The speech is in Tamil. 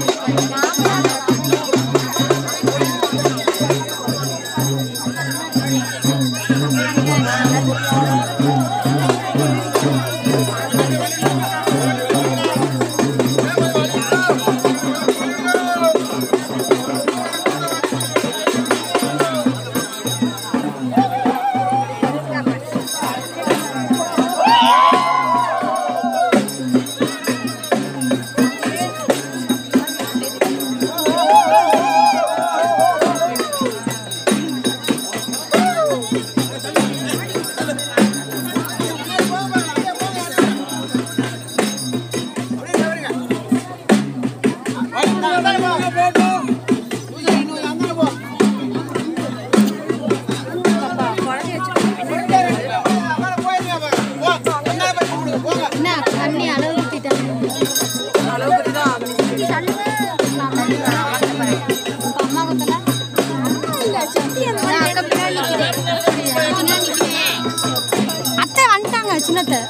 Thank you. அத்தை வந்துட்டாங்க சின்னத்தை.